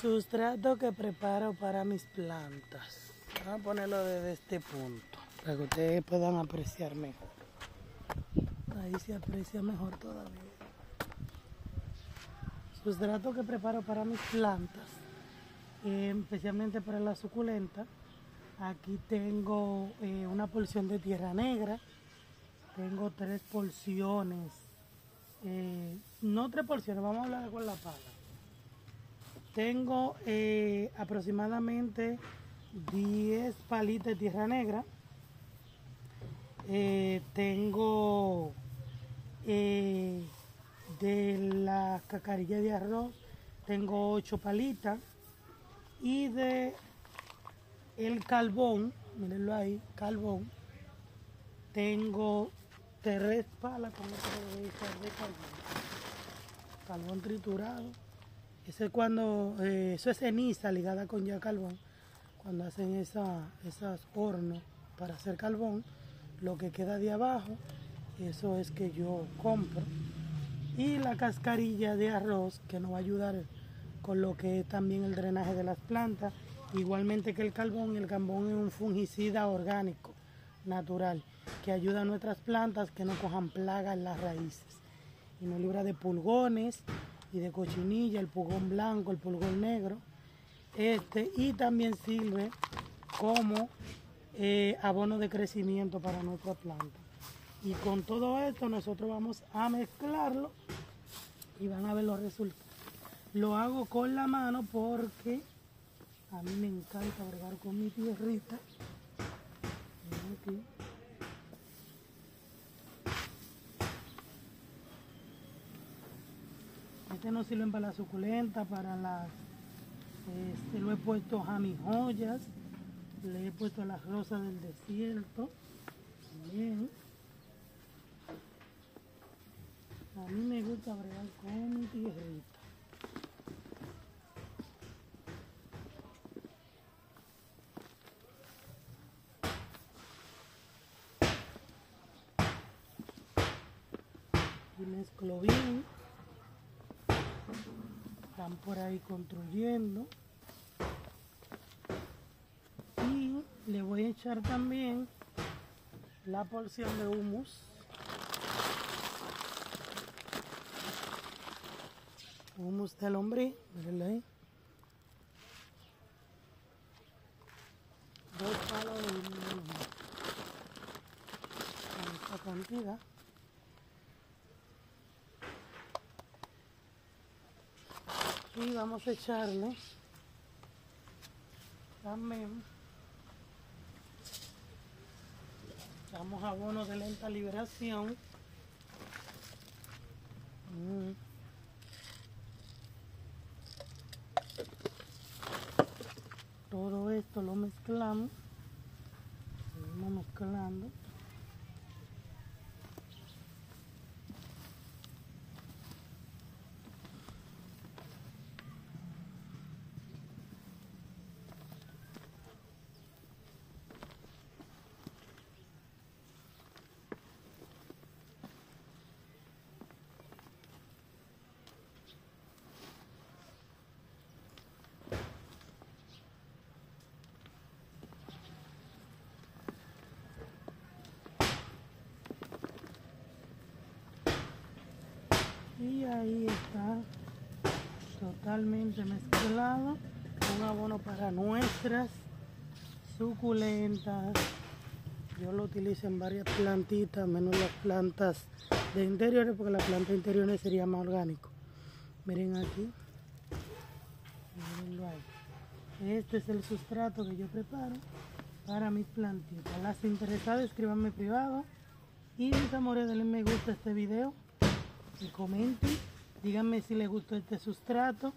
Sustrato que preparo para mis plantas. Vamos a ponerlo desde este punto para que ustedes puedan apreciar mejor. Ahí se aprecia mejor todavía. Sustrato que preparo para mis plantas, especialmente para la suculenta. Aquí tengo eh, una porción de tierra negra. Tengo tres porciones. eh, no tres porciones, vamos a hablar con la pala. Tengo eh, aproximadamente 10 palitas de tierra negra. Eh, tengo eh, de la cacarilla de arroz, tengo 8 palitas. Y de el carbón, mírenlo ahí, carbón, tengo tres palas con echar de carbón. Carbón triturado. Ese es cuando, eh, eso es ceniza ligada con ya carbón. Cuando hacen esa, esos hornos para hacer carbón, lo que queda de abajo, eso es que yo compro. Y la cascarilla de arroz que nos va a ayudar con lo que es también el drenaje de las plantas. Igualmente que el carbón, el carbón es un fungicida orgánico, natural, que ayuda a nuestras plantas que no cojan plaga en las raíces. Y nos libra de pulgones de cochinilla, el pulgón blanco, el pulgón negro. Este, y también sirve como eh, abono de crecimiento para nuestra planta. Y con todo esto nosotros vamos a mezclarlo y van a ver los resultados. Lo hago con la mano porque a mí me encanta bregar con mi tierrita. Este no sirve para la suculenta, para las... Este lo he puesto a mis joyas, le he puesto las rosas del desierto. También. A mí me gusta bregar con mi tierrita. Y mezclo bien. Están por ahí construyendo. Y le voy a echar también la porción de humus. Humus de lombriz, mírenlo ahí. Dos palos de humus. Con esta cantidad. Y vamos a echarle también echamos abono de lenta liberación. Mm. Todo esto lo mezclamos. Seguimos mezclando. Y ahí está totalmente mezclado. Un abono para nuestras suculentas. Yo lo utilizo en varias plantitas, menos las plantas de interiores, porque las plantas interiores sería más orgánico. Miren aquí. Mírenlo ahí. Este es el sustrato que yo preparo para mis plantitas. Las interesadas, escríbanme privado. Y mis amores, denle me gusta a este video comenten. Díganme si les gustó este sustrato.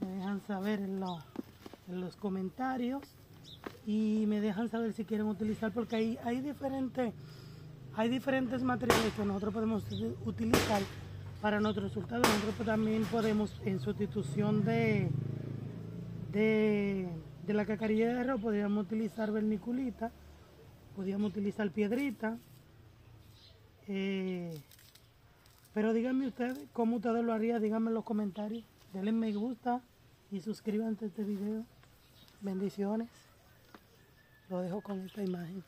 Me dejan saber en, lo- en los comentarios. Y me dejan saber si quieren utilizar, porque hay, hay, diferentes, hay diferentes materiales que nosotros podemos uti- utilizar para nuestros resultados. Nosotros también podemos, en sustitución de, de, de la cacarilla de arroz, podríamos utilizar vermiculita, podríamos utilizar piedrita. eh, pero díganme ustedes, ¿cómo ustedes lo harían? Díganme en los comentarios. Denle me gusta y suscríbanse a este video. Bendiciones. Lo dejo con esta imagen.